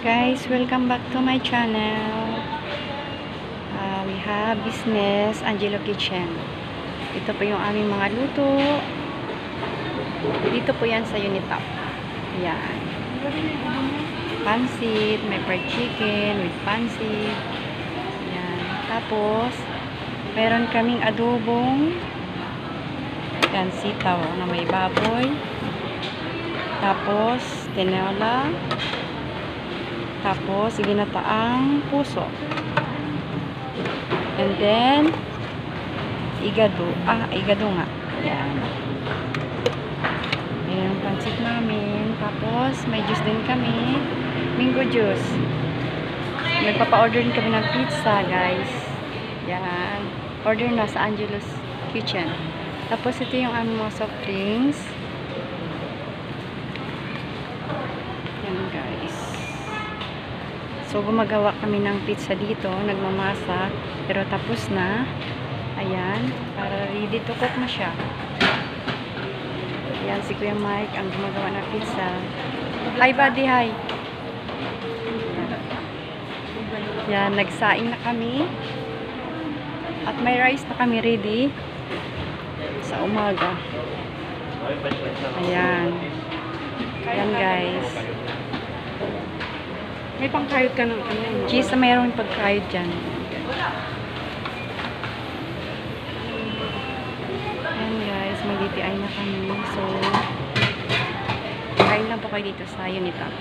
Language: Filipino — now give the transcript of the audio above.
Guys, welcome back to my channel. Uh, we have business Angelo Kitchen. Ito po yung aming mga luto. Dito po yan sa Unitop. Yan. Pansit, may fried chicken with pansit. Yan. Tapos, meron kaming adobong yan, sitaw na may baboy. Tapos, tinola. Tapos, ginataang puso. And then, igado. Ah, igado nga. Yan. Yan ang pansit namin. Tapos, may juice din kami. Mango juice. Nagpapa-order din kami ng pizza, guys. Yan. Order na sa Angelo's Kitchen. Tapos, ito yung aming mga soft drinks. Yan, guys. So, gumagawa kami ng pizza dito. Nagmamasa. Pero tapos na. Ayan. Para ready to cook na siya. Ayan, si Kuya Mike ang gumagawa ng pizza. Hi, buddy. Hi. Yan, nagsaing na kami. At may rice na kami ready. Sa umaga. Ayan. Ayan, guys. May pangkayot ka ng ano. Cheese na mayroong pagkayod dyan. Ayan guys, may DTI na kami. So, kain lang po kayo dito sa Unita.